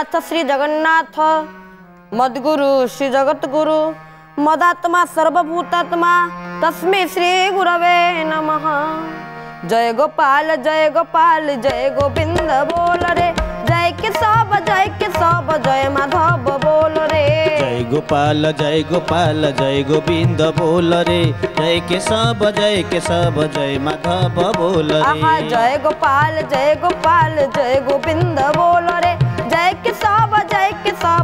नाथ श्री जगन्नाथ मदगुरु श्री जगत गुरु मदात्मा सर्वभूतात्मा तस्मे श्री गुरवे नमः जय गोपाल जय गोपाल जय गोविंद बोल रे जय केशव जय केशव जय माधव बोल रे जय गोपाल जय गोपाल जय गोविंद बोल रे जय केशव जय केशव जय माधव बोल रे जय गोपाल जय गोपाल जय गोविंद बोल रे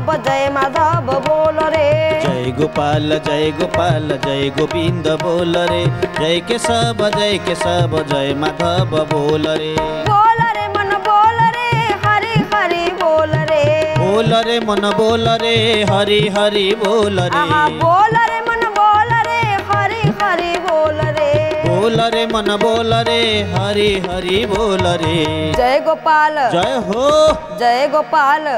माधव जय माधव बोल रे जय गोपाल जय गोपाल जय गोविंद बोल रे जय के जय के सब जय माधव बोल रे बोल रे मन बोल रे हरि हरि बोल रे बोल रे मन बोल रे हरि हरि बोल रे बोल रे मन बोल रे हरि हरि बोल रे बोल रे मन बोल रे हरी हरी बोल रे जय गोपाल जय हो जय गोपाल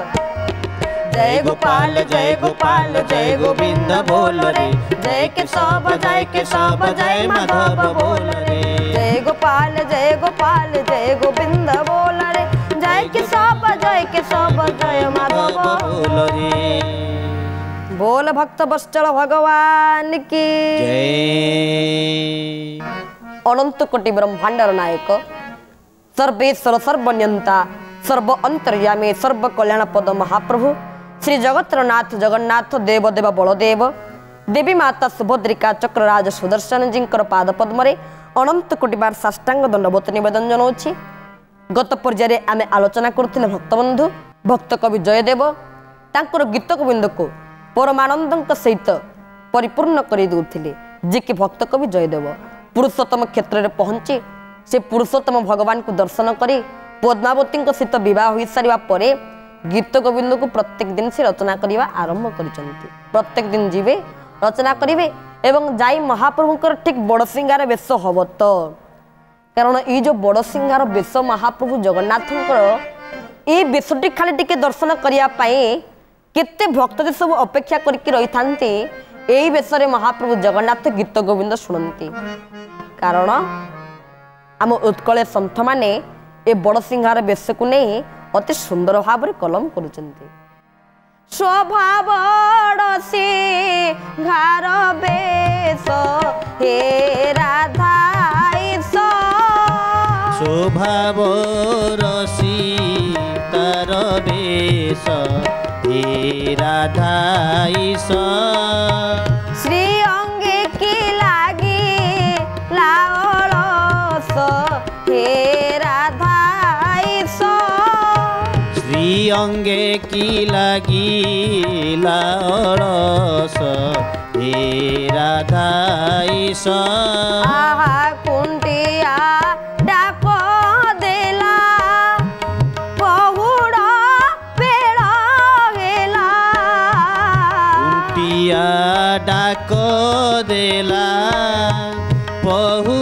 जय गोपाल जय गोपाल जय गोविंद बोल रे जय केशव जय केशव जय माधव बोल रे जय गोपाल जय गोपाल जय गोविंद बोल रे जय केशव जय केशव जय माधव बोल रे बोल भक्त बस्चल भगवान की अनंत कोटि ब्रह्मांडर नायक सर्वेश्वर सर्वन्यंता सर्व अंतर्यामी सर्व कल्याण पद महाप्रभु ଶ୍ରୀ ଜଗତର ନାଥ ଜଗନ୍ନାଥ ଦେବଦେବ ବଳଦେବ ଦେବୀ ମାତା ସୁଭଦ୍ରିକା ଚକ୍ରରାଜ ସୁଦର୍ଶନଜୀଙ୍କର ପାଦପଦ୍ମରେ ଅନନ୍ତ କୋଟିବାର ସାଷ୍ଟାଙ୍ଗ ଦଣ୍ଡବତ ନିବେଦନ ଜଣାଉଛି ଗତ ପର୍ଯ୍ୟାୟରେ ଆମେ ଆଲୋଚନା କରୁଥିଲେ ଭକ୍ତବନ୍ଧୁ ଭକ୍ତ କବି ଜୟଦେବ ତାଙ୍କର ଗୀତ ଗୋବିନ୍ଦକୁ ପରମାନନ୍ଦଙ୍କ ସହିତ ପରିପୂର୍ଣ୍ଣ କରିଦେଉଥିଲେ ଯିଏକି ଭକ୍ତ କବି ଜୟଦେବ ପୁରୁଷୋତ୍ତମ କ୍ଷେତ୍ରରେ ପହଞ୍ଚି ସେ ପୁରୁଷୋତ୍ତମ ଭଗବାନଙ୍କୁ ଦର୍ଶନ କରି ପଦ୍ମାବତୀଙ୍କ ସହିତ ବିବାହ ହୋଇସାରିବା ପରେ ଗୀତ ଗୋବିନ୍ଦକୁ ପ୍ରତ୍ୟେକ ଦିନ ସେ ରଚନା କରିବା ଆରମ୍ଭ କରିଛନ୍ତି ପ୍ରତ୍ୟେକ ଦିନ ଯିବେ ରଚନା କରିବେ ଏବଂ ଯାଇ ମହାପ୍ରଭୁଙ୍କର ଠିକ୍ ବଡ଼ସିଂହାର ବେଶ ହବ ତ କାରଣ ଏଇ ଯେଉଁ ବଡ଼ସିଂହାର ବେଶ ମହାପ୍ରଭୁ ଜଗନ୍ନାଥଙ୍କର ଏଇ ବେଶଟି ଖାଲି ଟିକେ ଦର୍ଶନ କରିବା ପାଇଁ କେତେ ଭକ୍ତ ଯେ ସବୁ ଅପେକ୍ଷା କରିକି ରହିଥାନ୍ତି ଏଇ ବେଶରେ ମହାପ୍ରଭୁ ଜଗନ୍ନାଥ ଗୀତ ଗୋବିନ୍ଦ ଶୁଣନ୍ତି କାରଣ ଆମ ଉତ୍କଳେ ସନ୍ଥମାନେ ଏ ବଡ଼ସିଂହାର ବେଶକୁ ନେଇ অতি সুন্দর ভাবে কলম করছেন স্বভাবড় সে হে রাধা স্বভাব রসি তার বেশ হে রাধা অঙ্গে কি লাগি লস হে রাধাইস ডাক দেলা ডাক দেলা বহু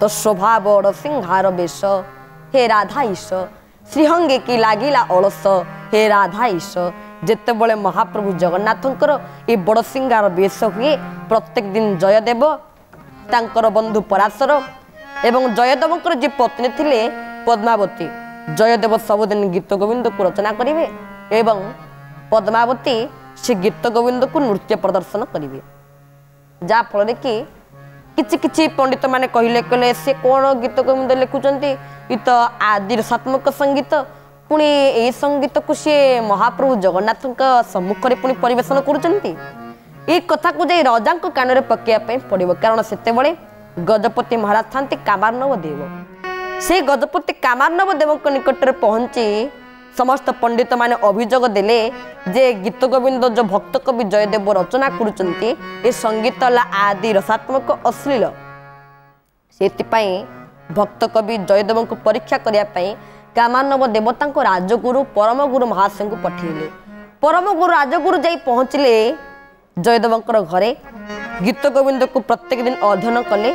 তো শোভা বড় সিংহার বেশ হে রাধা ঈশ শ্রীহঙ্গে কি লাগিলা অলস হে রাধা ঈশ যেতবে মহাপ্রভু জগন্নাথঙ্কর এই বড় সিংহার বেশ হুয়ে প্রত্যেক দিন জয়দেব তাঁর বন্ধু পরাশর এবং জয়দেবঙ্কর যে পত্নী লে পদ্মাবতী জয়দেব সবুদিন গীত গোবিন্দকে রচনা করবে এবং পদ্মাবতী সে গীত গোবিন্দকে নৃত্য প্রদর্শন করবে जहाँफल किसी किसी पंडित मैंने कहले कहले सी कौन गीत को लिखुं गीत आदिशात्मक संगीत पुणी ये संगीत को सी महाप्रभु जगन्नाथ सम्मुख पुणी परेशन कर कथा को जी रजा कान में पकेबाई पड़ो कारण से गजपति महाराज था कामार नवदेव से गजपति कामार नवदेव निकट में पहुंची ସମସ୍ତ ପଣ୍ଡିତମାନେ ଅଭିଯୋଗ ଦେଲେ ଯେ ଗୀତ ଗୋବିନ୍ଦ ଯେଉଁ ଭକ୍ତ କବି ଜୟଦେବ ରଚନା କରୁଛନ୍ତି ଏ ସଙ୍ଗୀତ ହେଲା ଆଦି ରସାତ୍ମକ ଅଶ୍ଳୀଳ ସେଥିପାଇଁ ଭକ୍ତ କବି ଜୟଦେବଙ୍କୁ ପରୀକ୍ଷା କରିବା ପାଇଁ କାମାନବ ଦେବତାଙ୍କ ରାଜଗୁରୁ ପରମଗୁରୁ ମହାଶୟଙ୍କୁ ପଠାଇଲେ ପରମଗୁରୁ ରାଜଗୁରୁ ଯାଇ ପହଞ୍ଚିଲେ ଜୟଦେବଙ୍କର ଘରେ ଗୀତ ଗୋବିନ୍ଦକୁ ପ୍ରତ୍ୟେକ ଦିନ ଅଧ୍ୟୟନ କଲେ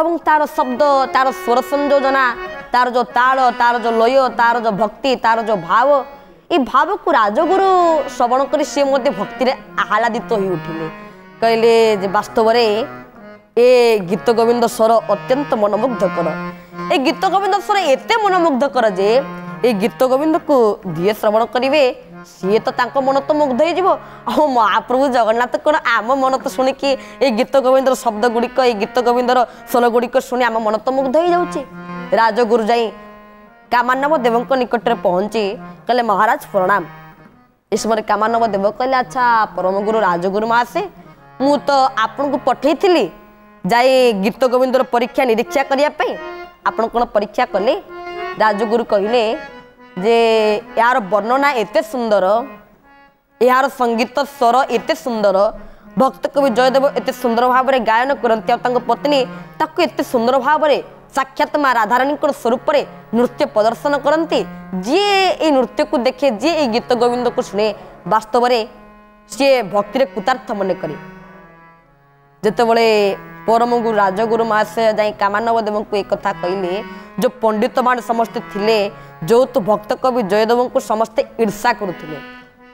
ଏବଂ ତା'ର ଶବ୍ଦ ତା'ର ସ୍ୱର ସଂଯୋଜନା ତାର ଯେଉଁ ତାଳ ତାର ଯେଉଁ ଲୟ ତାର ଯେଉଁ ଭକ୍ତି ତାର ଯେଉଁ ଭାବ ଏ ଭାବକୁ ରାଜଗୁରୁ ଶ୍ରବଣ କରି ସିଏ ମଧ୍ୟ ଭକ୍ତିରେ ଆହ୍ଲାଦିତ ହୋଇ ଉଠିଲେ କହିଲେ ଯେ ବାସ୍ତବରେ ଏ ଗୀତ ଗୋବିନ୍ଦ ସ୍ୱର ଅତ୍ୟନ୍ତ ମନମୁଗ୍ଧକର ଏ ଗୀତ ଗୋବିନ୍ଦ ସ୍ୱର ଏତେ ମନମୁଗ୍ଧକର ଯେ ଏ ଗୀତ ଗୋବିନ୍ଦକୁ ଯିଏ ଶ୍ରବଣ କରିବେ ସିଏ ତ ତାଙ୍କ ମନ ତ ମୁଗ୍ଧ ହେଇଯିବ ଆଉ ମହାପ୍ରଭୁ ଜଗନ୍ନାଥ କ'ଣ ଆମ ମନ ତ ଶୁଣିକି ଏ ଗୀତ ଗୋବିନ୍ଦର ଶବ୍ଦ ଗୁଡ଼ିକ ଏ ଗୀତ ଗୋବିନ୍ଦର ସ୍ୱର ଗୁଡ଼ିକ ଶୁଣି ଆମ ମନ ତ ମୁଗ୍ଧ ହେଇଯାଉଛି ରାଜଗୁରୁ ଯାଇ କାମାନବ ଦେବଙ୍କ ନିକଟରେ ପହଞ୍ଚି କହିଲେ ମହାରାଜ ପ୍ରଣାମ ଏ ସମୟରେ କାମାନବ ଦେବ କହିଲେ ଆଚ୍ଛା ପରମଗୁରୁ ରାଜଗୁରୁ ମାସେ ମୁଁ ତ ଆପଣଙ୍କୁ ପଠେଇଥିଲି ଯାଇ ଗୀତଗୋବିନ୍ଦର ପରୀକ୍ଷା ନିରୀକ୍ଷା କରିବା ପାଇଁ ଆପଣ କ'ଣ ପରୀକ୍ଷା କଲେ ରାଜଗୁରୁ କହିଲେ ଯେ ଏହାର ବର୍ଣ୍ଣନା ଏତେ ସୁନ୍ଦର ଏହାର ସଙ୍ଗୀତ ସ୍ୱର ଏତେ ସୁନ୍ଦର ভক্ত কবি জয়দেব এত সুন্দর ভাবে গায়ন করতে তাঁর পত্নী তাকে এত সুন্দর ভাবে সাক্ষাৎ মা রাধারাণীঙ্কর স্বরূপে নৃত্য প্রদর্শন করতে যে এই নৃত্যক দেখে যে এই গীত গোবিন্দকে শুনে বাস্তবরে সে ভক্তিরে কৃতার্থ মনে করে যেতবে পরমগুরু রাজগুরু মহাশয় যাই কামানবদেবঙ্কু একথা কহিলে যে পণ্ডিত মানে সমস্তে লে যেহেতু ভক্ত কবি জয়দেবঙ্কু সমস্তে ঈর্ষা করুলে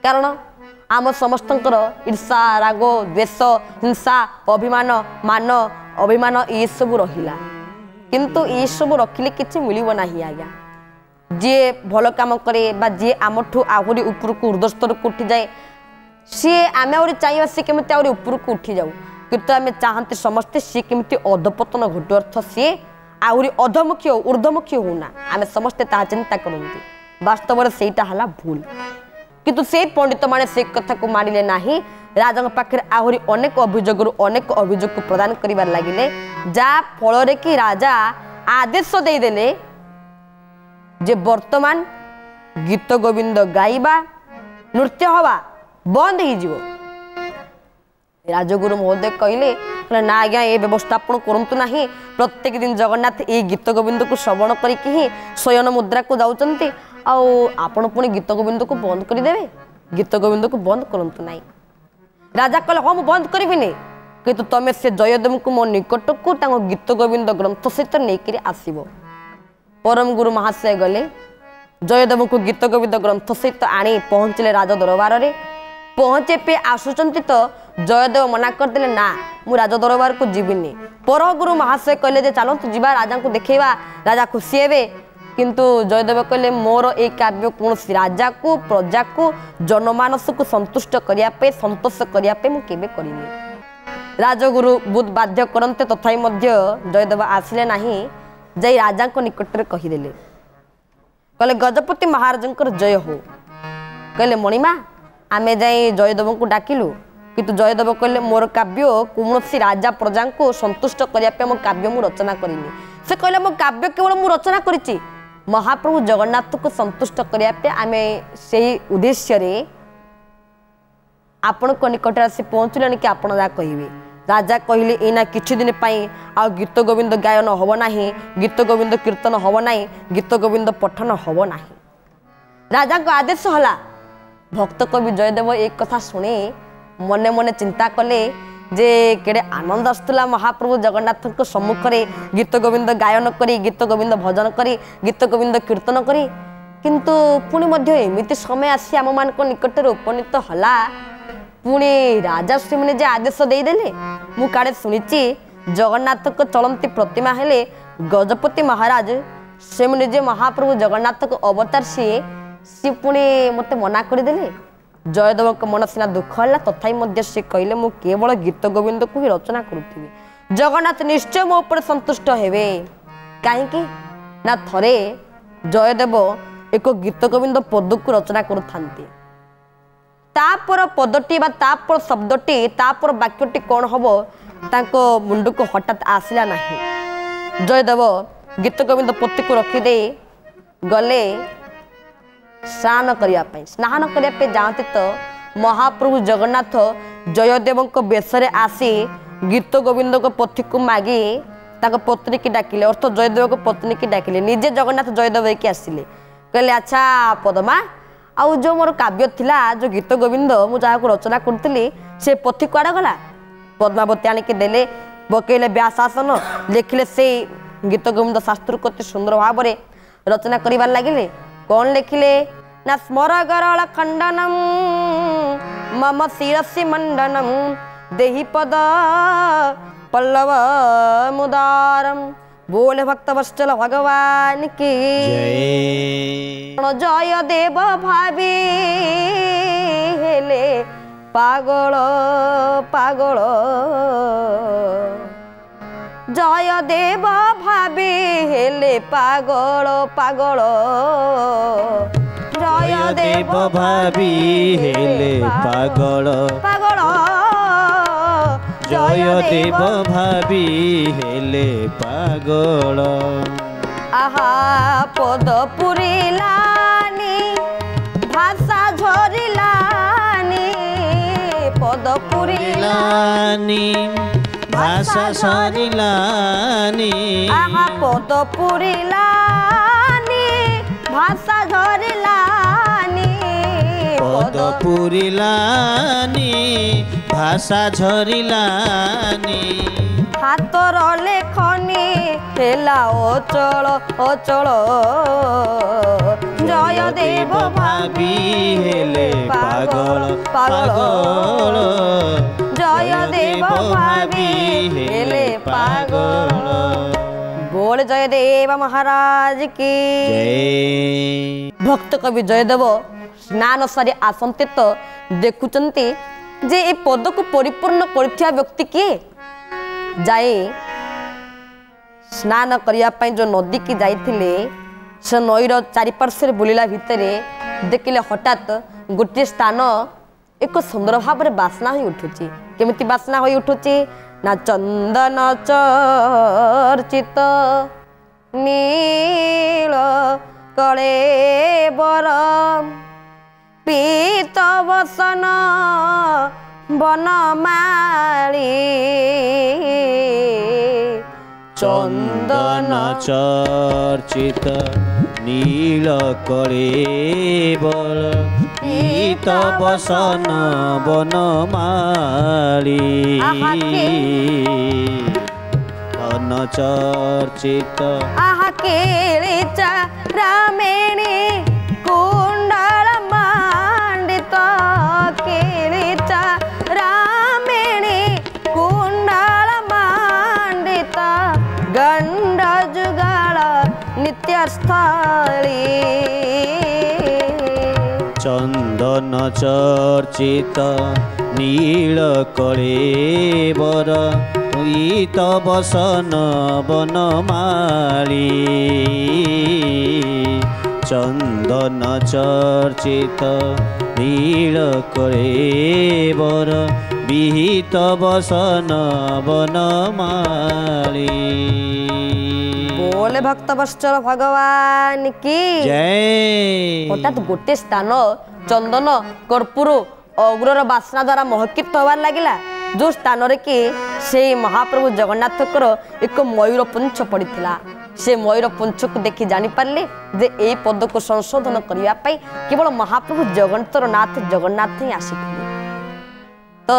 কারণ ଆମ ସମସ୍ତଙ୍କର ଈର୍ଷା ରାଗ ଦ୍ୱେଷ ହିଂସା ଅଭିମାନ ମାନ ଅଭିମାନ ଏସବୁ ରହିଲା କିନ୍ତୁ ଏସବୁ ରଖିଲେ କିଛି ମିଳିବ ନାହିଁ ଆଜ୍ଞା ଯିଏ ଭଲ କାମ କରେ ବା ଯିଏ ଆମଠୁ ଆହୁରି ଉପରକୁ ହୃଦୟସ୍ତରକୁ ଉଠିଯାଏ ସିଏ ଆମେ ଆହୁରି ଚାହିଁବା ସିଏ କେମିତି ଆହୁରି ଉପରକୁ ଉଠିଯାଉ କିନ୍ତୁ ଆମେ ଚାହାନ୍ତି ସମସ୍ତେ ସିଏ କେମିତି ଅଧପତନ ଘଟୁ ଅର୍ଥ ସିଏ ଆହୁରି ଅଧମୁଖୀ ହେଉ ଉର୍ଦ୍ଧ୍ୱମୁଖୀ ହେଉନା ଆମେ ସମସ୍ତେ ତାହା ଚିନ୍ତା କରନ୍ତି ବାସ୍ତବରେ ସେଇଟା ହେଲା ଭୁଲ କିନ୍ତୁ ସେ ପଣ୍ଡିତମାନେ ସେ କଥାକୁ ମାନିଲେ ନାହିଁ ରାଜାଙ୍କ ପାଖରେ ଆହୁରି ଅନେକ ଅଭିଯୋଗରୁ ଅନେକ ଅଭିଯୋଗକୁ ପ୍ରଦାନ କରିବାରେ ଲାଗିଲେ ଯାହା ଫଳରେ କି ରାଜା ଆଦେଶ ଦେଇଦେଲେ ଯେ ବର୍ତ୍ତମାନ ଗୀତ ଗୋବିନ୍ଦ ଗାଇବା ନୃତ୍ୟ ହେବା ବନ୍ଦ ହେଇଯିବ ରାଜଗୁରୁ ମହୋଦୟ କହିଲେ ନା ଆଜ୍ଞା ଏ ବ୍ୟବସ୍ଥା ଆପଣ କରନ୍ତୁ ନାହିଁ ପ୍ରତ୍ୟେକ ଦିନ ଜଗନ୍ନାଥ ଏଇ ଗୀତ ଗୋବିନ୍ଦକୁ ଶ୍ରବଣ କରିକି ହିଁ ଶୟନ ମୁଦ୍ରାକୁ ଯାଉଛନ୍ତି ଆଉ ଆପଣ ପୁଣି ଗୀତ ଗୋବିନ୍ଦକୁ ବନ୍ଦ କରିଦେବେ ଗୀତ ଗୋବିନ୍ଦକୁ ବନ୍ଦ କରନ୍ତୁ ନାହିଁ ରାଜା କହିଲେ ହଁ ମୁଁ ବନ୍ଦ କରିବିନି କିନ୍ତୁ ତମେ ସେ ଜୟଦେବଙ୍କୁ ମୋ ନିକଟକୁ ତାଙ୍କ ଗୀତ ଗୋବିନ୍ଦ ଗ୍ରନ୍ଥ ସହିତ ନେଇକରି ଆସିବ ପରମ ଗୁରୁ ମହାଶୟ ଗଲେ ଜୟଦେବଙ୍କୁ ଗୀତ ଗୋବିନ୍ଦ ଗ୍ରନ୍ଥ ସହିତ ଆଣି ପହଞ୍ଚିଲେ ରାଜ ଦରବାରରେ ପହଞ୍ଚେ ପିଏ ଆସୁଛନ୍ତି ତ ଜୟଦେବ ମନା କରିଦେଲେ ନା ମୁଁ ରାଜ ଦରବାରକୁ ଯିବିନି ପରଗୁରୁ ମହାଶୟ କହିଲେ ଯେ ଚାଲନ୍ତୁ ଯିବା ରାଜାଙ୍କୁ ଦେଖେଇବା ରାଜା ଖୁସି ହେବେ କିନ୍ତୁ ଜୟଦେବ କହିଲେ ମୋର ଏଇ କାବ୍ୟ କୌଣସି ରାଜାକୁ ପ୍ରଜାକୁ ଜନମାନସକୁ ସନ୍ତୁଷ୍ଟ କରିବା ପାଇଁ ସନ୍ତୋଷ କରିବା ପାଇଁ ମୁଁ କେବେ କରିନି ରାଜଗୁରୁ ବହୁତ ବାଧ୍ୟ କରନ୍ତେ ତଥାପି ମଧ୍ୟ ଜୟଦେବ ଆସିଲେ ନାହିଁ ଯାଇ ରାଜାଙ୍କ ନିକଟରେ କହିଦେଲେ କହିଲେ ଗଜପତି ମହାରାଜଙ୍କର ଜୟ ହଉ କହିଲେ ମଣିମା ଆମେ ଯାଇ ଜୟଦେବଙ୍କୁ ଡାକିଲୁ କିନ୍ତୁ ଜୟଦେବ କହିଲେ ମୋର କାବ୍ୟ କୌଣସି ରାଜା ପ୍ରଜାଙ୍କୁ ସନ୍ତୁଷ୍ଟ କରିବା ପାଇଁ ମୋ କାବ୍ୟ ମୁଁ ରଚନା କରିନି ସେ କହିଲେ ମୋ କାବ୍ୟ କେବଳ ମୁଁ ରଚନା କରିଛି ମହାପ୍ରଭୁ ଜଗନ୍ନାଥଙ୍କୁ ସନ୍ତୁଷ୍ଟ କରିବା ପାଇଁ ଆମେ ସେହି ଉଦ୍ଦେଶ୍ୟରେ ଆପଣଙ୍କ ନିକଟରେ ଆସି ପହଞ୍ଚିଲେଣି କି ଆପଣ ଯାହା କହିବେ ରାଜା କହିଲେ ଏଇନା କିଛି ଦିନ ପାଇଁ ଆଉ ଗୀତ ଗୋବିନ୍ଦ ଗାୟନ ହେବ ନାହିଁ ଗୀତ ଗୋବିନ୍ଦ କୀର୍ତ୍ତନ ହେବ ନାହିଁ ଗୀତ ଗୋବିନ୍ଦ ପଠନ ହେବ ନାହିଁ ରାଜାଙ୍କ ଆଦେଶ ହେଲା ଭକ୍ତ କବି ଜୟଦେବ ଏ କଥା ଶୁଣି ମନେ ମନେ ଚିନ୍ତା କଲେ ଯେ କେଡ଼େ ଆନନ୍ଦ ଆସୁଥିଲା ମହାପ୍ରଭୁ ଜଗନ୍ନାଥଙ୍କ ସମ୍ମୁଖରେ ଗୀତ ଗୋବିନ୍ଦ ଗାୟନ କରି ଗୀତ ଗୋବିନ୍ଦ ଭଜନ କରି ଗୀତ ଗୋବିନ୍ଦ କୀର୍ତ୍ତନ କରି କିନ୍ତୁ ପୁଣି ମଧ୍ୟ ଏମିତି ସମୟ ଆସି ଆମମାନଙ୍କ ନିକଟରେ ଉପନୀତ ହେଲା ପୁଣି ରାଜାଶ୍ରୀମାନେ ଯେ ଆଦେଶ ଦେଇଦେଲେ ମୁଁ କାଳେ ଶୁଣିଛି ଜଗନ୍ନାଥଙ୍କ ଚଳନ୍ତି ପ୍ରତିମା ହେଲେ ଗଜପତି ମହାରାଜ ସେମାନେ ଯେ ମହାପ୍ରଭୁ ଜଗନ୍ନାଥଙ୍କ ଅବତାର ସିଏ ସିଏ ପୁଣି ମୋତେ ମନା କରିଦେଲେ ଜୟଦେବଙ୍କ ମନ ସିନା ଦୁଃଖ ହେଲା ତଥାପି ମଧ୍ୟ ସେ କହିଲେ ମୁଁ କେବଳ ଗୀତ ଗୋବିନ୍ଦକୁ ହିଁ ରଚନା କରୁଥିବି ଜଗନ୍ନାଥ ନିଶ୍ଚୟ ମୋ ଉପରେ ସନ୍ତୁଷ୍ଟ ହେବେ କାହିଁକି ନା ଥରେ ଜୟଦେବ ଏକ ଗୀତ ଗୋବିନ୍ଦ ପଦକୁ ରଚନା କରୁଥାନ୍ତି ତା'ପର ପଦଟି ବା ତା'ପର ଶବ୍ଦଟି ତା'ପର ବାକ୍ୟଟି କ'ଣ ହବ ତାଙ୍କ ମୁଣ୍ଡକୁ ହଠାତ୍ ଆସିଲା ନାହିଁ ଜୟଦେବ ଗୀତ ଗୋବିନ୍ଦ ପୋତିକୁ ରଖିଦେଇ ଗଲେ ସ୍ନାନ କରିବା ପାଇଁ ସ୍ନାନ କରିବା ପାଇଁ ଯାଆନ୍ତି ତ ମହାପ୍ରଭୁ ଜଗନ୍ନାଥ ଜୟଦେବଙ୍କ ବେଶରେ ଆସି ଗୀତ ଗୋବିନ୍ଦଙ୍କ ପୋଥିକୁ ମାଗି ତାଙ୍କ ପତ୍ନୀକି ଡାକିଲେ ଅର୍ଥ ଜୟଦେବଙ୍କ ପତ୍ନୀକି ଡାକିଲେ ନିଜେ ଜଗନ୍ନାଥ ଜୟଦେବ ହେଇକି ଆସିଲେ କହିଲେ ଆଚ୍ଛା ପଦମା ଆଉ ଯେଉଁ ମୋର କାବ୍ୟ ଥିଲା ଯେଉଁ ଗୀତ ଗୋବିନ୍ଦ ମୁଁ ଯାହାକୁ ରଚନା କରୁଥିଲି ସେ ପୋଥି କୁଆଡ଼େ ଗଲା ପଦ୍ମାବତୀ ଆଣିକି ଦେଲେ ପକେଇଲେ ବ୍ୟାଶାସନ ଲେଖିଲେ ସେଇ ଗୀତ ଗୋବିନ୍ଦ ଶାସ୍ତ୍ରକୁ ଅତି ସୁନ୍ଦର ଭାବରେ ରଚନା କରିବାରେ ଲାଗିଲେ कौन लिखिले न स्मर गरल खंडनम मम शिरसि मंडनम देहि पद पल्लव मुदारम बोल भक्त वत्सल भगवान की जय देव भावी हेले पागल पागल जय देव भावी পাগল পাগল জয় দেব ভাবি হেলে পাগল পাগল জয় দেব ভাবি হেলে পাগল আহা পদ পুরিলানি ভাষা ঝরিলানি পদ পুরিলানি ভাষা সরিলানি আমা পদ পুরিলানি ভাষা ধরিলানি পদ পুরিলানি ভাষা ঝরিলানি হাত ঠেলা অচল অচল জয় দেব ভাবি হেলে পাগল পাগল জয় দেব ভাবি হেলে পাগল বল জয়দেব মহারাজ কি ভক্ত কবি জয়দেব স্নান সারি আসন্তে তো দেখুচন্তি যে এই পদকু পরিপূর্ণ করিথিবা ব্যক্তি কি যাই ସ୍ନାନ କରିବା ପାଇଁ ଯେଉଁ ନଦୀକି ଯାଇଥିଲେ ସେ ନଈର ଚାରିପାର୍ଶ୍ୱରେ ବୁଲିଲା ଭିତରେ ଦେଖିଲେ ହଠାତ୍ ଗୋଟିଏ ସ୍ଥାନ ଏକ ସୁନ୍ଦର ଭାବରେ ବାସ୍ନା ହୋଇ ଉଠୁଛି କେମିତି ବାସ୍ନା ହୋଇ ଉଠୁଛି ନା ଚନ୍ଦନ ଚର୍ଚିତ ନୀଳ କଳେ ବର ପିତ ବସନ ବନମାଳୀ চন্দন চর্চিত নীল করে বল পীত বসন বন মারি চর্চিত আহা ଚର୍ଚିତ ନୀଳ କଳେବର ଇତ ବସନ ବନମାଳି ଚନ୍ଦନ ଚର୍ଚିତ ନୀଳ କଳେବର ବିହିତ ବସନ ବନମାଳୀ ଭୋଲେ ଭକ୍ତ ବତ୍ସଳ ଭଗବାନ କି ହଠାତ୍ ଗୋଟେ ସ୍ଥାନ ଚନ୍ଦନ କର୍ପୁର ଅଗ୍ରର ବାସ୍ନା ଦ୍ୱାରା ମହକ୍ଷିପ୍ତ ହେବାର ଲାଗିଲା ଯେଉଁ ସ୍ଥାନରେ କି ସେଇ ମହାପ୍ରଭୁ ଜଗନ୍ନାଥଙ୍କର ଏକ ମୟୂର ପୁଞ୍ଚ ପଡ଼ିଥିଲା ସେ ମୟୂର ପୁଞ୍ଚକୁ ଦେଖି ଜାଣିପାରିଲେ ଯେ ଏହି ପଦକୁ ସଂଶୋଧନ କରିବା ପାଇଁ କେବଳ ମହାପ୍ରଭୁ ଜଗନ୍ନାଥର ନାଥ ଜଗନ୍ନାଥ ହିଁ ଆସିଥିଲେ ତ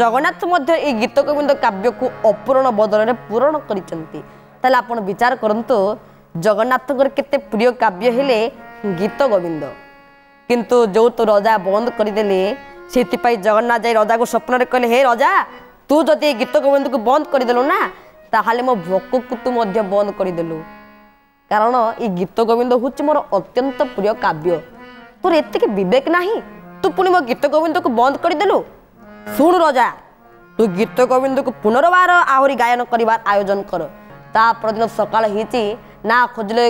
ଜଗନ୍ନାଥ ମଧ୍ୟ ଏଇ ଗୀତ କବିନ୍ଦ କାବ୍ୟକୁ ଅପୂରଣ ବଦଳରେ ପୂରଣ କରିଛନ୍ତି ତାହେଲେ ଆପଣ ବିଚାର କରନ୍ତୁ ଜଗନ୍ନାଥଙ୍କର କେତେ ପ୍ରିୟ କାବ୍ୟ ହେଲେ ଗୀତ ଗୋବିନ୍ଦ କିନ୍ତୁ ଯେଉଁ ତୁ ରଜା ବନ୍ଦ କରିଦେଲେ ସେଥିପାଇଁ ଜଗନ୍ନାଥ ଯାଇ ରଜାକୁ ସ୍ୱପ୍ନରେ କହିଲେ ହେ ରଜା ତୁ ଯଦି ଏ ଗୀତ ଗୋବିନ୍ଦକୁ ବନ୍ଦ କରିଦେଲୁ ନା ତାହେଲେ ମୋ ଭୋକକୁ ତୁ ମଧ୍ୟ ବନ୍ଦ କରିଦେଲୁ କାରଣ ଏ ଗୀତ ଗୋବିନ୍ଦ ହେଉଛି ମୋର ଅତ୍ୟନ୍ତ ପ୍ରିୟ କାବ୍ୟ ତୋର ଏତିକି ବିବେକ ନାହିଁ ତୁ ପୁଣି ମୋ ଗୀତ ଗୋବିନ୍ଦକୁ ବନ୍ଦ କରିଦେଲୁ ଶୁଣୁ ରଜା ତୁ ଗୀତ ଗୋବିନ୍ଦକୁ ପୁନର୍ବାର ଆହୁରି ଗାୟନ କରିବାର ଆୟୋଜନ କର ତା ପରଦିନ ସକାଳ ହେଇଛି ନା ଖୋଜିଲେ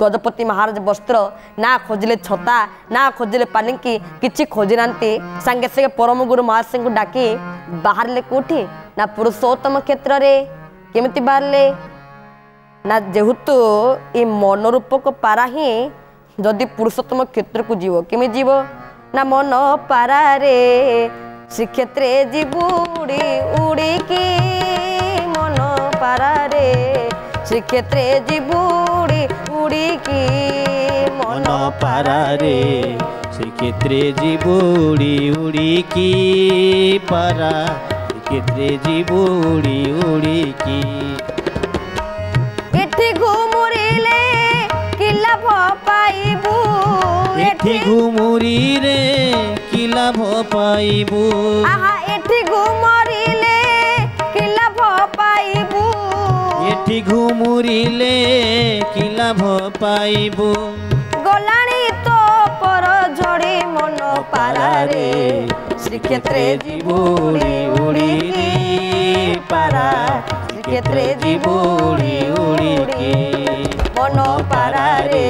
ଗଜପତି ମହାରାଜ ବସ୍ତ୍ର ନା ଖୋଜିଲେ ଛତା ନା ଖୋଜିଲେ ପାଲିଙ୍କି କିଛି ଖୋଜି ନାହାନ୍ତି ସାଙ୍ଗେ ସାଙ୍ଗେ ପରମ ଗୁରୁ ମହର୍ଷିଙ୍କୁ ଡାକି ବାହାରିଲେ କେଉଁଠି ନା ପୁରୁଷୋତ୍ତମ କ୍ଷେତ୍ରରେ କେମିତି ବାହାରିଲେ ନା ଯେହେତୁ ଏ ମନରୂପକ ପାରା ହିଁ ଯଦି ପୁରୁଷୋତ୍ତମ କ୍ଷେତ୍ରକୁ ଯିବ କେମିତି ଯିବ ନା ମନ ପାରାରେ ଶ୍ରୀକ୍ଷେତ୍ରରେ ଯିବୁ ଉଡ଼ି ଉଡ଼ିକି ଶ୍ରୀକ୍ଷେତ୍ରେ ଯିବୁଡ଼ି ଉଡ଼ିକି ମନ ପାରାରେ ଶ୍ରୀକ୍ଷେତ୍ରେ ଯିବୁଡ଼ି ଉଡ଼ିକି ପାରା ଶ୍ରୀକ୍ଷେତ୍ରେ ଯିବୁଡ଼ି ଉଡ଼ିକି ଏଠି ଘୁମୁରିଲେ କି ଲାଭ ପାଇବୁ ଏଠି ଘୁମୁରିରେ କି ଲାଭ ପାଇବୁ ଆହା ଏଠି ଘୁମରି মাটি ঘুমুরিলে কি লাভ পাইব গলানি তো পর ঝড়ে মন পারারে শ্রীক্ষেত্রে জীবুড়ি উড়ি পারা শ্রীক্ষেত্রে জীবুড়ি উড়ি মন পারারে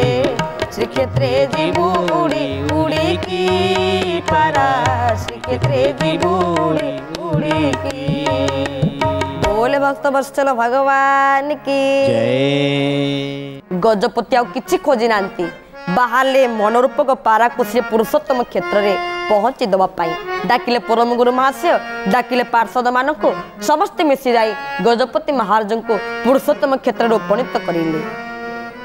শ্রীক্ষেত্রে জীবুড়ি উড়ি কি পারা শ্রীক্ষেত্রে জীবুড়ি উড়ি কি ଭକ୍ତ ବତ୍ସଲ ଭଗବାନ କି ଗଜପତି ଆଉ କିଛି ଖୋଜି ନାହାନ୍ତି ବାହାରିଲେ ମନରୂପକ ପାରାକୁ ସେ ପୁରୁଷୋତ୍ତମ କ୍ଷେତ୍ରରେ ପହଞ୍ଚି ଦେବା ପାଇଁ ଡାକିଲେ ପରମ ଗୁରୁ ମହାଶୟ ଡାକିଲେ ପାର୍ଷଦ ମାନଙ୍କୁ ସମସ୍ତେ ମିଶି ଯାଇ ଗଜପତି ମହାରାଜଙ୍କୁ ପୁରୁଷୋତ୍ତମ କ୍ଷେତ୍ରରେ ଉପନୀତ କରିଲେ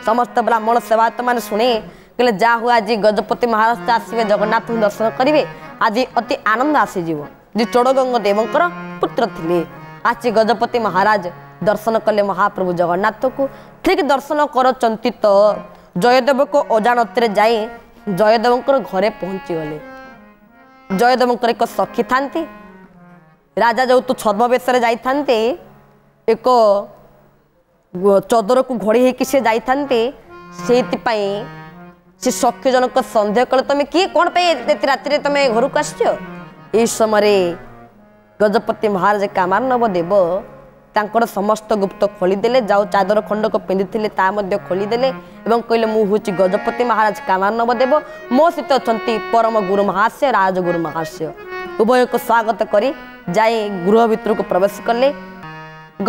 ସମସ୍ତ ବ୍ରାହ୍ମଣ ସେବାୟତ ମାନେ ଶୁଣେ କହିଲେ ଯା ହୁଏ ଆଜି ଗଜପତି ମହାରାଷ୍ଟ୍ର ଆସିବେ ଜଗନ୍ନାଥଙ୍କୁ ଦର୍ଶନ କରିବେ ଆଜି ଅତି ଆନନ୍ଦ ଆସିଯିବ ଯେ ଚୋଡ଼ଗଙ୍ଗ ଦେବଙ୍କର ପୁତ୍ର ଥିଲେ ଆସି ଗଜପତି ମହାରାଜ ଦର୍ଶନ କଲେ ମହାପ୍ରଭୁ ଜଗନ୍ନାଥକୁ ଠିକ୍ ଦର୍ଶନ କରଛନ୍ତି ତ ଜୟଦେବଙ୍କ ଅଜାଣତରେ ଯାଇ ଜୟଦେବଙ୍କର ଘରେ ପହଞ୍ଚିଗଲେ ଜୟଦେବଙ୍କର ଏକ ସଖୀ ଥାନ୍ତି ରାଜା ଯେହେତୁ ଛଦ୍ମବେଶରେ ଯାଇଥାନ୍ତି ଏକ ଚଦରକୁ ଘୋଡ଼ି ହେଇକି ସେ ଯାଇଥାନ୍ତି ସେଇଥିପାଇଁ ସେ ସଖୀ ଜଣକ ସନ୍ଦେହ କଲେ ତମେ କିଏ କ'ଣ ପାଇଁ ଏତେ ରାତିରେ ତମେ ଘରକୁ ଆସିଛ ଏହି ସମୟରେ ଗଜପତି ମହାରାଜ କାମାନବ ଦେବ ତାଙ୍କର ସମସ୍ତ ଗୁପ୍ତ ଖୋଲିଦେଲେ ଯାଉ ଚାଦର ଖଣ୍ଡକ ପିନ୍ଧିଥିଲେ ତା ମଧ୍ୟ ଖୋଲିଦେଲେ ଏବଂ କହିଲେ ମୁଁ ହେଉଛି ଗଜପତି ମହାରାଜ କାମାନବ ଦେବ ମୋ ସହିତ ଅଛନ୍ତି ପରମ ଗୁରୁ ମହାଶୟ ରାଜଗୁରୁ ମହାଶୟ ଉଭୟକୁ ସ୍ୱାଗତ କରି ଯାଇ ଗୃହ ଭିତରକୁ ପ୍ରବେଶ କଲେ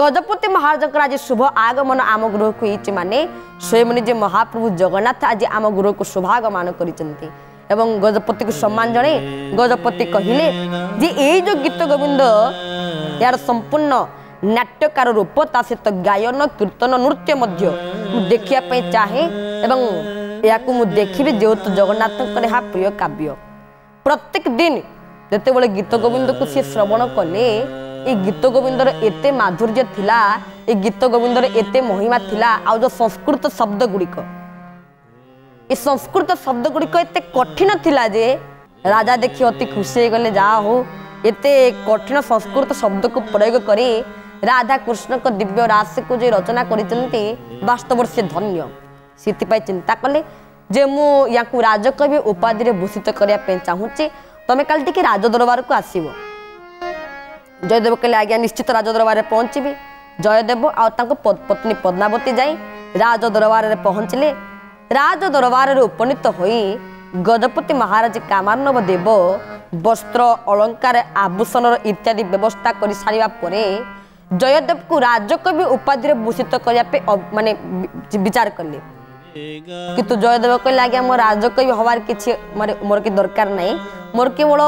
ଗଜପତି ମହାରାଜଙ୍କର ଆଜି ଶୁଭ ଆଗମନ ଆମ ଗୃହକୁ ହେଇଛି ମାନେ ସ୍ୱୟଂ ନିଜେ ମହାପ୍ରଭୁ ଜଗନ୍ନାଥ ଆଜି ଆମ ଗୃହକୁ ଶୁଭାଗମାନ କରିଛନ୍ତି এবং গজপতিকে সম্মান জনাই গজপতি কহিলে যে এই যে গীত গোবিন্দ এর সম্পূর্ণ নাট্যকার রূপ তা সহিত গায়ন কীর্তন নৃত্য মধ্যে দেখা চাহে এবং ଏହାକୁ ମୁଁ ଦେଖିବି ଯେହେତୁ ଜଗନ୍ନାଥଙ୍କର ଏହା ପ୍ରିୟ କାବ୍ୟ ପ୍ରତ୍ୟେକ ଦିନ ଯେତେବେଳେ ଗୀତ ଗୋବିନ୍ଦକୁ ସିଏ ଶ୍ରବଣ କଲେ ଏ ଗୀତ ଗୋବିନ୍ଦର ଏତେ ମାଧୁର୍ଯ୍ୟ ଥିଲା ଏ ଗୀତ ଗୋବିନ୍ଦର ଏତେ ମହିମା ଥିଲା ଆଉ ଯେଉଁ ସଂସ୍କୃତ ଶବ୍ଦ ଗୁଡ଼ିକ ଏ ସଂସ୍କୃତ ଶବ୍ଦ ଗୁଡ଼ିକ ଏତେ କଠିନ ଥିଲା ଯେ ରାଜା ଦେଖି ଅତି ଖୁସି ହେଇଗଲେ ଯାହା ହଉ ଏତେ କଠିନ ସଂସ୍କୃତ ଶବ୍ଦକୁ ପ୍ରୟୋଗ କରି ରାଧାକୃଷ୍ଣଙ୍କ ଦିବ୍ୟ ରାଶିକୁ ଯେ ରଚନା କରିଛନ୍ତି ବାସ୍ତବରେ ସେ ଧନ୍ୟ ସେଥିପାଇଁ ଚିନ୍ତା କଲେ ଯେ ମୁଁ ୟାଙ୍କୁ ରାଜକବି ଉପାଧିରେ ଭୂଷିତ କରିବା ପାଇଁ ଚାହୁଁଛି ତମେ କାଲି ଟିକେ ରାଜ ଦରବାରକୁ ଆସିବ ଜୟଦେବ କହିଲେ ଆଜ୍ଞା ନିଶ୍ଚିତ ରାଜ ଦରବାରରେ ପହଞ୍ଚିବି ଜୟଦେବ ଆଉ ତାଙ୍କ ପତ୍ନୀ ପଦ୍ମାବତୀ ଯାଇ ରାଜ ଦରବାରରେ ପହଞ୍ଚିଲେ রাজ দরবারের উপনীত হয়ে গজপতি মহারাজ কামানব দেব বস্ত্র অলঙ্কার আভূষণর ইত্যাদি ব্যবস্থা করে সারা পরে জয়দেবকে রাজকবি উপাধি ভূষিত করা মানে বিচার কলে କିନ୍ତୁ ଜୟଦେବ କହିଲେ ଆଜ୍ଞା ମୋ ରାଜକବି ହବାର କିଛି ମୋର କି ଦରକାର ନାହିଁ ମୋର କେବଳ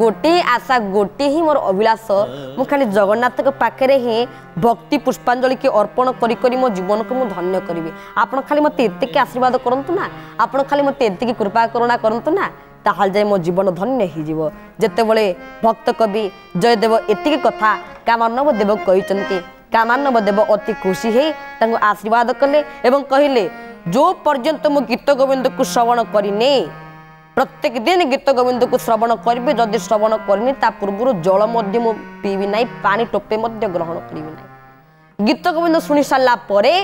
ଗୋଟିଏ ଆଶା ଗୋଟିଏ ହିଁ ମୋର ଅଭିଳାଷ ମୁଁ ଖାଲି ଜଗନ୍ନାଥଙ୍କ ପାଖରେ ହିଁ ଭକ୍ତି ପୁଷ୍ପାଞ୍ଜଳିକି ଅର୍ପଣ କରି କରି ମୋ ଜୀବନକୁ ମୁଁ ଧନ୍ୟ କରିବି ଆପଣ ଖାଲି ମୋତେ ଏତିକି ଆଶୀର୍ବାଦ କରନ୍ତୁ ନା ଆପଣ ଖାଲି ମୋତେ ଏତିକି କୃପା କରୁଣା କରନ୍ତୁ ନା ତାହେଲେ ଯାଇ ମୋ ଜୀବନ ଧନ୍ୟ ହେଇଯିବ ଯେତେବେଳେ ଭକ୍ତ କବି ଜୟଦେବ ଏତିକି କଥା କାମାନବ ଦେବ କହିଛନ୍ତି କାମାନବ ଦେବ ଅତି ଖୁସି ହେଇ ତାଙ୍କୁ ଆଶୀର୍ବାଦ କଲେ ଏବଂ କହିଲେ जो पर्यन्त म गीत गोविन्दको श्रवण गरिने প্রত্যেক দিন গীত গোবিন্দকে শ্রবণ করবি যদি শ্রবণ করিনি তা পূর্বর জল মধ্যে মু পিবি না পা টোপে মধ্যে গ্রহণ করবি না গীত গোবিন্দ শুনি সারা পরে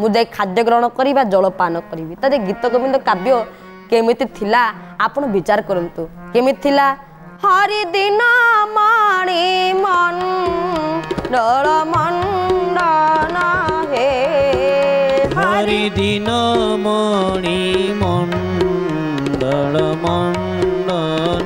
মু যাই খাদ্য গ্রহণ করি বা জল পান করবি তাদের গীত গোবিন্দ কাব্য কেমিতি থিলা আপন বিচার করন্তু কেমিতি থিলা হরি দিন মণি মন মন্ডনা চারিদিন মণি মণ্ডল মণ্ডল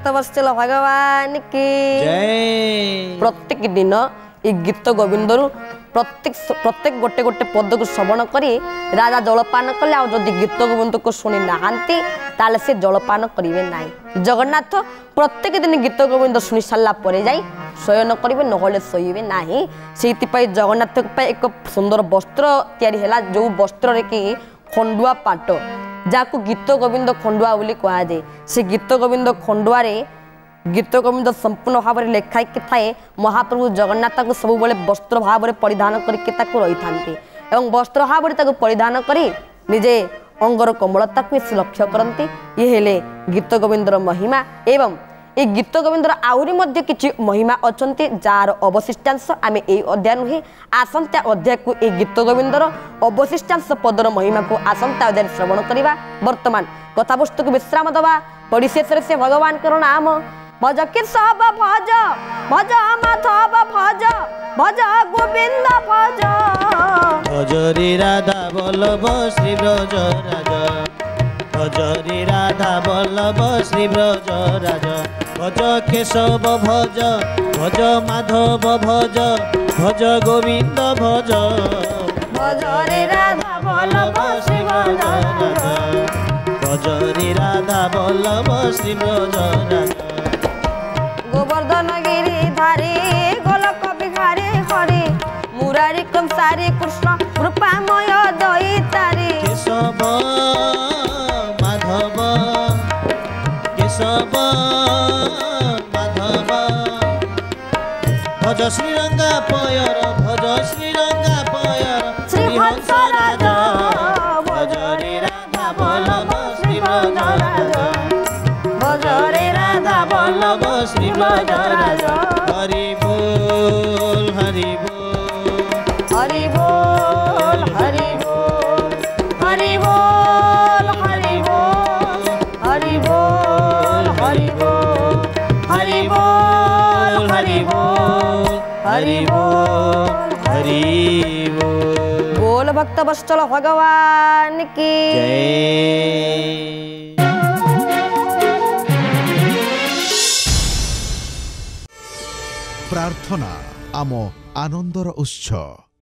ଏତ ବର୍ଷିଲ ଭଗବାନ କି ପ୍ରତ୍ୟେକ ଦିନ এই গীত গোবিন্দর প্রত্যেক প্রত্যেক গোটে গোটে পদকু শ্রবণ করে রাজা জলপান কলে আর যদি গীত গোবিন্দকে শুনি না তাহলে সে জলপান করবে না জগন্নাথ প্রত্যেক দিন গীত গোবিন্দ শুনি সারা পরে যাই শয়ন করবে নহলে শোবে না সেইপাই জগন্নাথ এক সুন্দর বস্ত্র তৈরি হল যে বস্ত্রের কি খণ্ডুয়া পাট ଯାହାକୁ ଗୀତଗୋବିନ୍ଦ ଖଣ୍ଡୁଆ ବୋଲି କୁହାଯାଏ ସେ ଗୀତଗୋବିନ୍ଦ ଖଣ୍ଡୁଆରେ ଗୀତଗୋବିନ୍ଦ ସମ୍ପୂର୍ଣ୍ଣ ଭାବରେ ଲେଖାଇକି ଥାଏ ମହାପ୍ରଭୁ ଜଗନ୍ନାଥଙ୍କୁ ସବୁବେଳେ ବସ୍ତ୍ର ଭାବରେ ପରିଧାନ କରିକି ତାକୁ ରହିଥାନ୍ତି ଏବଂ ବସ୍ତ୍ର ଭାବରେ ତାକୁ ପରିଧାନ କରି ନିଜେ ଅଙ୍ଗର କୋମଳତାକୁ ସେ ଲକ୍ଷ୍ୟ କରନ୍ତି ଇଏ ହେଲେ ଗୀତଗୋବିନ୍ଦର ମହିମା ଏବଂ এই গীত গোবিন্দর আহরি মধ্যে কিছু মহিমা অনেক যার অবশিষ্টাংশ আমি এই অধ্যায় নুহে আসন্তা অধ্যায় কু এই গীত গোবিন্দর অবশিষ্টাংশ পদর মহিমা কু আসন্তা অধ্যায় শ্রবণ করা বর্তমান কথাবস্তুক বিশ্রাম দেওয়া পরিশেষে সে ভগবানকর নাম ভজ কীর্ষ হব ভজ ভজ মাথ হব ভজ ভজ গোবিন্দ ভজ ভজ ভজরি রাধা বলব শ্রী ব্রজ রাজা ভজরি রাধা বল্লভ শ্রী ব্রজ রাজ ভজ কেশব ভজ ভজ মাধব ভজ ভজ গোবিন্দ ভজ ভজরে রাধা বল্লভ শ্রী ব্রজ রাজ গোবর্ধন গিরি ধারে গোলক বিহারে হরে মুরারি কম সারি কৃষ্ণ কৃপাময় তারি সব भज श्रीरङ्गा पयर भज श्रीरङ्गा पयर श्री हंस राजा બસ ચલો ભગવાન કી જય ପ୍ରାର୍ଥନା ଆମ ଆନନ୍ଦର ଉତ୍ସ